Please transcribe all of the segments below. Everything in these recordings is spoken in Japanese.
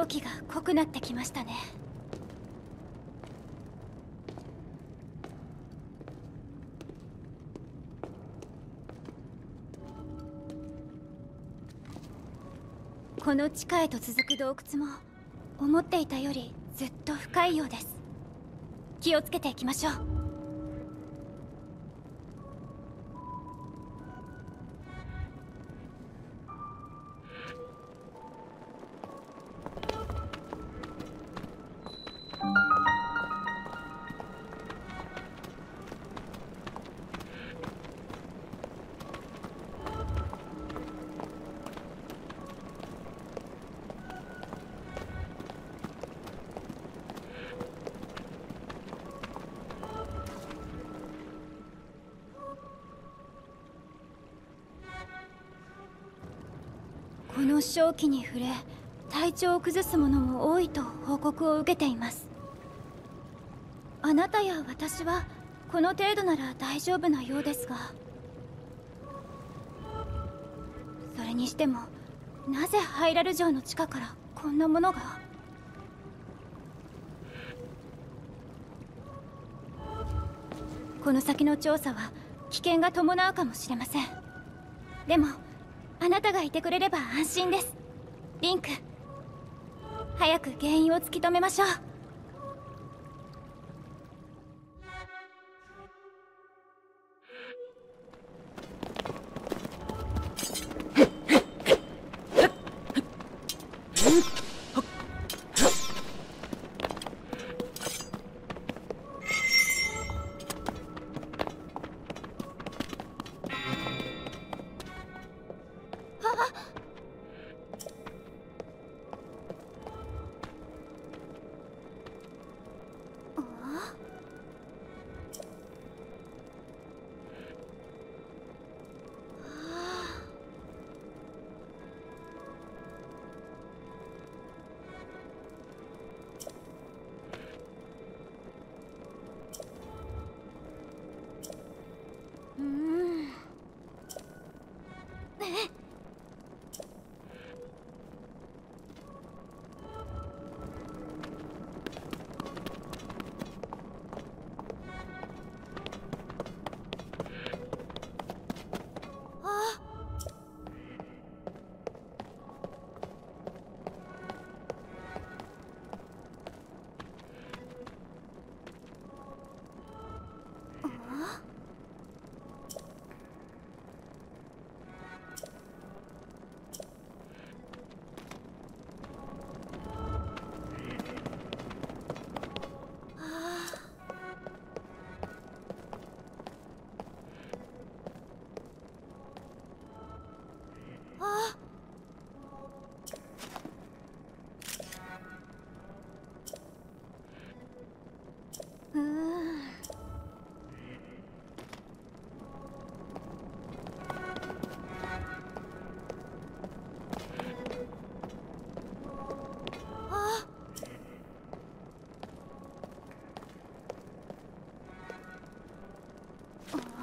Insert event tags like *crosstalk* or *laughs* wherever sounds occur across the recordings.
蒸気が濃くなってきましたね。この地下へと続く洞窟も思っていたよりずっと深いようです。気をつけていきましょう。この正気に触れ体調を崩す者も多いと報告を受けています。あなたや私はこの程度なら大丈夫なようですが。それにしてもなぜハイラル城の地下からこんなものが？この先の調査は危険が伴うかもしれません。でもあなたがいてくれれば安心です。リンク。早く原因を突き止めましょう。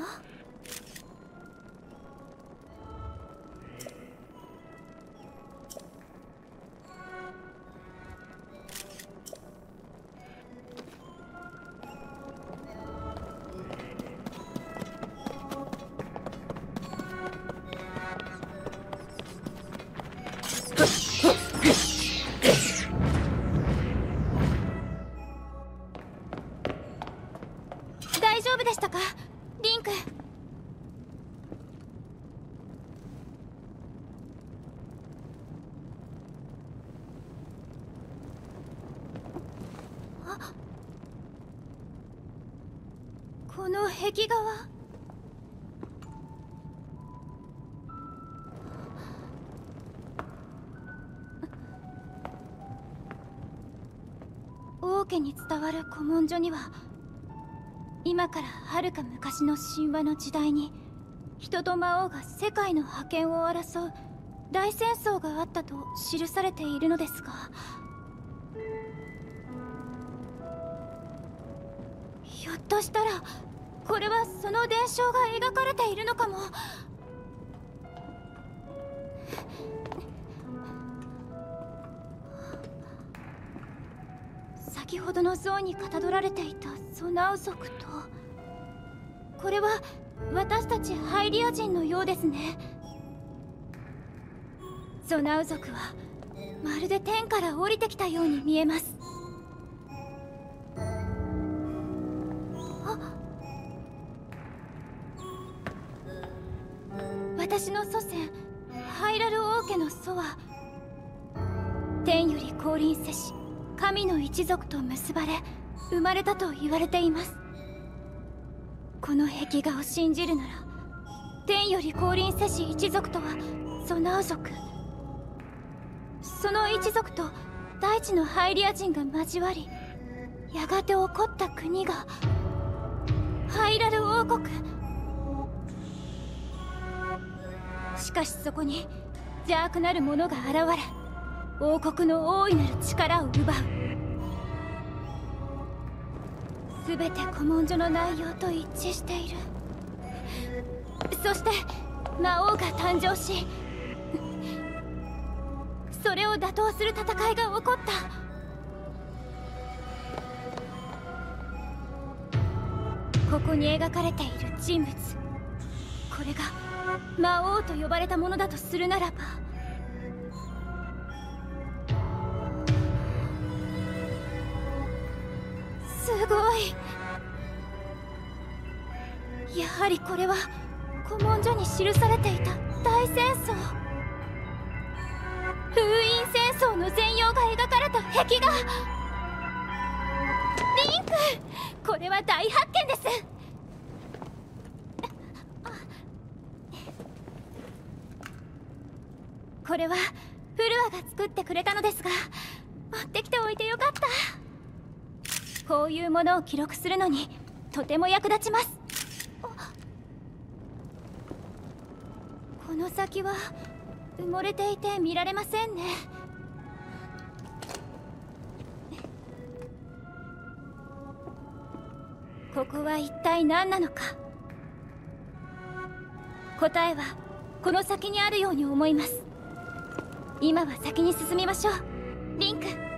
あ壁画は王家に伝わる古文書には今からはるか昔の神話の時代に人と魔王が世界の覇権を争う大戦争があったと記されているのですが。ひょっとしたらこれはその伝承が描かれているのかも。誠の像にかたどられていたソナウ族とこれは私たちハイリア人のようですね。ソナウ族はまるで天から降りてきたように見えます。私の祖先ハイラル王家の祖は天より降臨せし神の一族と結ばれ生まれたと言われています。この壁画を信じるなら天より降臨せし一族とはソナウ族。その一族と大地のハイリア人が交わりやがて起こった国がハイラル王国。しかしそこに邪悪なる者が現れ王国の大いなる力を奪う。全て古文書の内容と一致している。そして魔王が誕生しそれを打倒する戦いが起こった。ここに描かれている人物。これが魔王と呼ばれたものだとするならば。すごい。やはりこれは古文書に記されていた大戦争。封印戦争の全容が描かれた壁画。リンク。これは大発見です。これはフルアが作ってくれたのですが持ってきておいてよかった。こういうものを記録するのにとても役立ちます。この先は埋もれていて見られませんね。ここは一体何なのか。答えはこの先にあるように思います。今は先に進みましょう。リンク。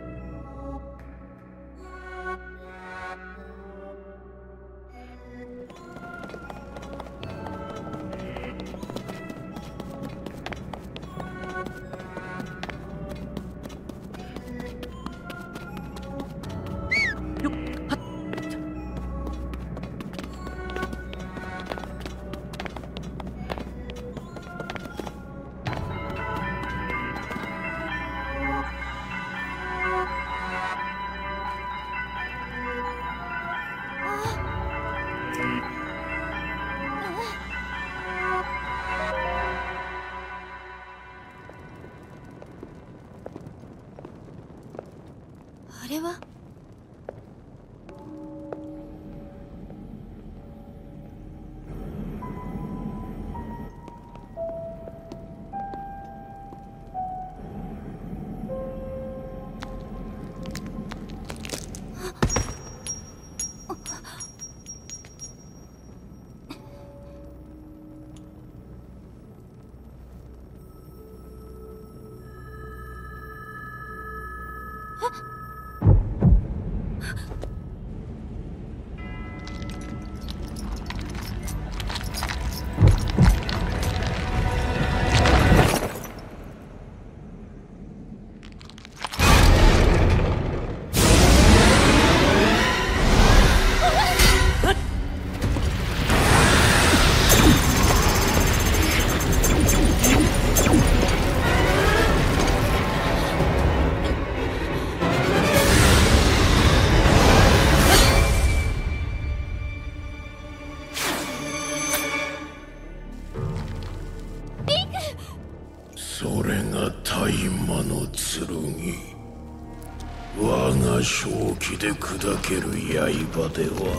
砕ける刃では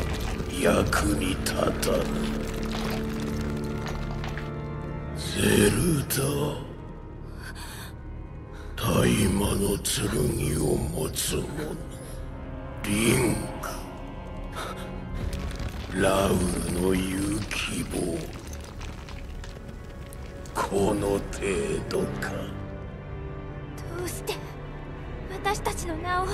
役に立たぬ。ゼルダ大魔の剣を持つ者。リンク。ラウルの言う希望この程度か。どうして私たちの名を？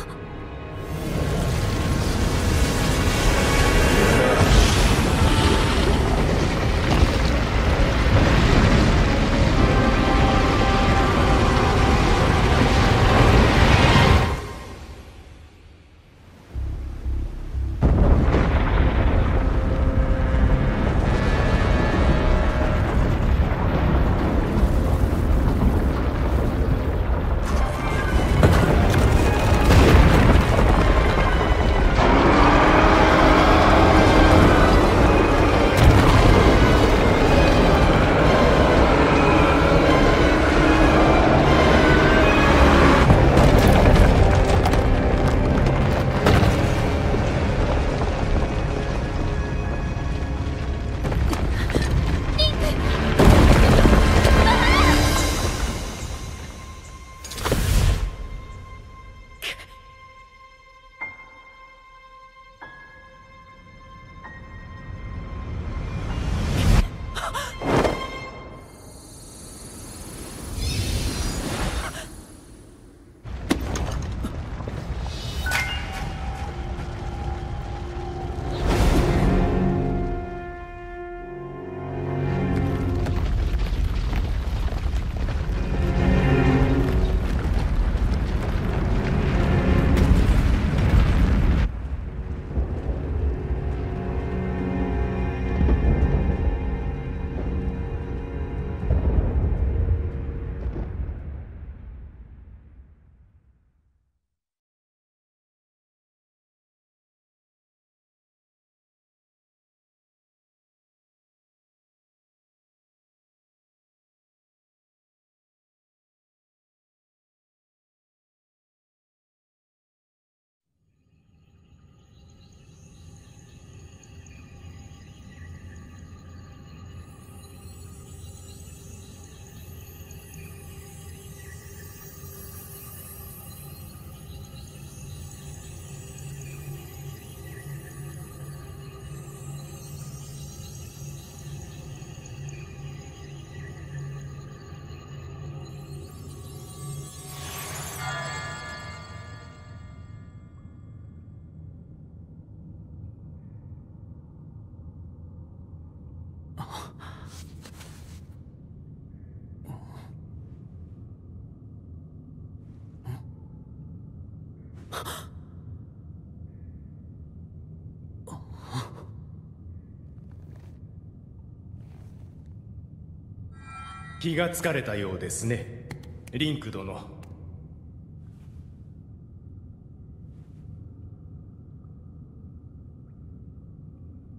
気がつかれたようですね。リンク殿。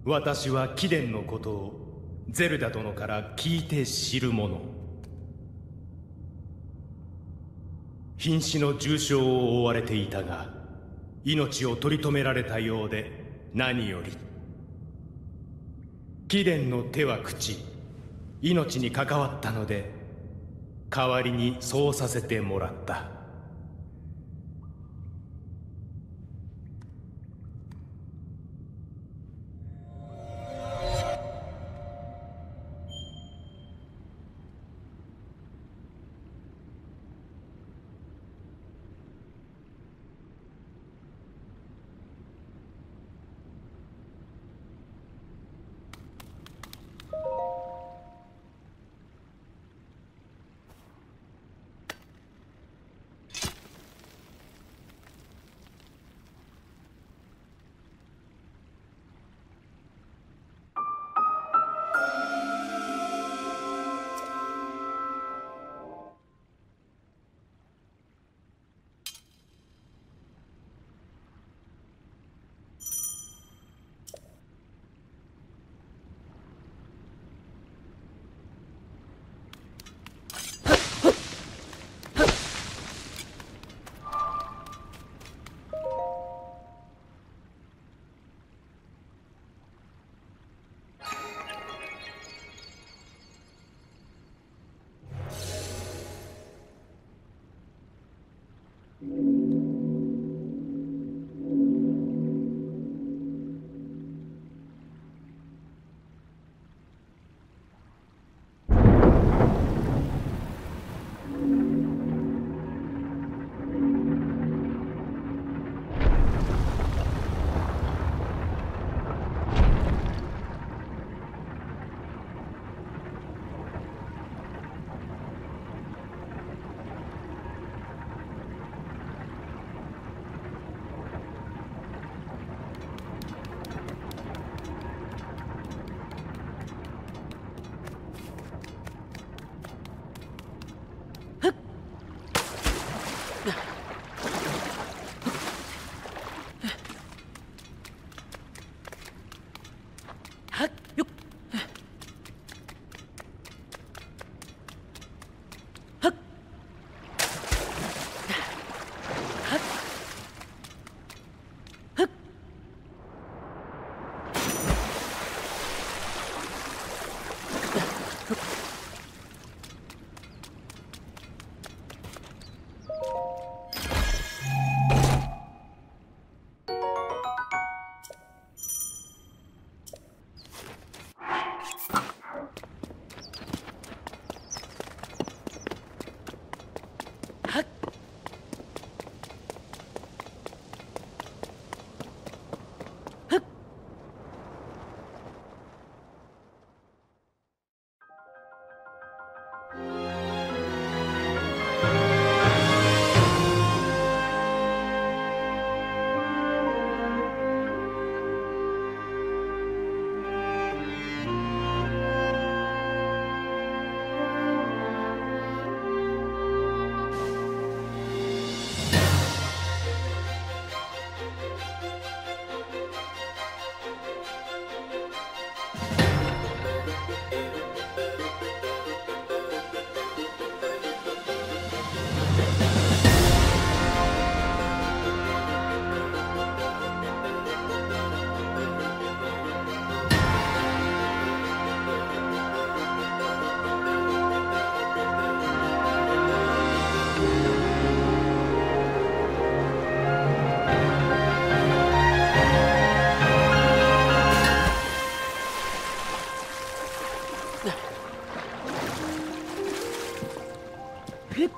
私は貴殿のことをゼルダ殿から聞いて知る者。瀕死の重傷を負われていたが命を取り留められたようで何より。貴殿の手は口。命に関わったので代わりにそうさせてもらった。Pip.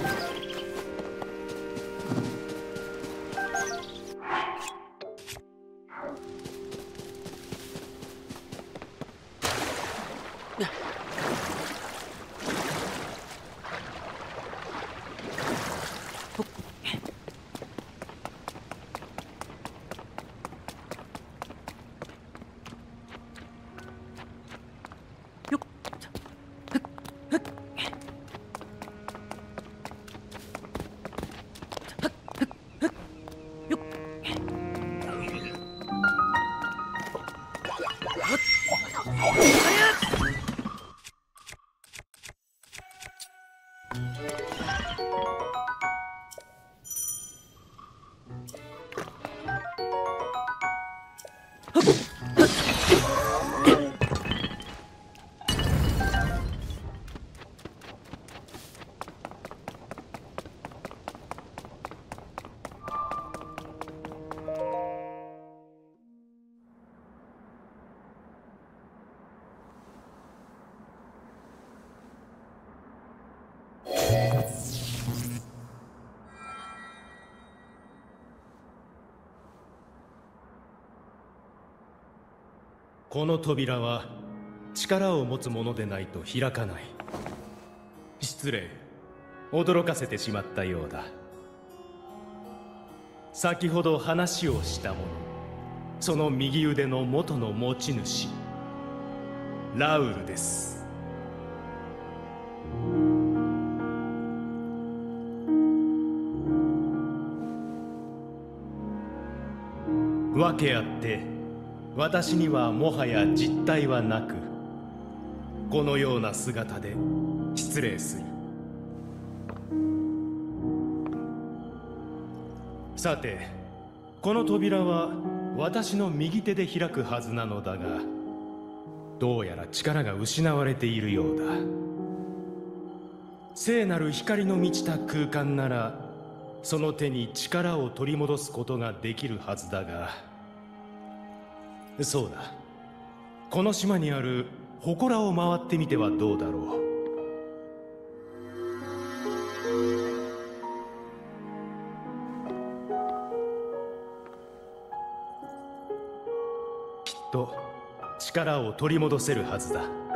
you Huh. *laughs* この扉は力を持つものでないと開かない。失礼。驚かせてしまったようだ。先ほど話をした者その右腕の元の持ち主ラウルです。訳あって私にはもはや実体はなくこのような姿で失礼する。さてこの扉は私の右手で開くはずなのだがどうやら力が失われているようだ。聖なる光の満ちた空間ならその手に力を取り戻すことができるはずだがそうだ。この島にある祠を回ってみてはどうだろう。きっと力を取り戻せるはずだ。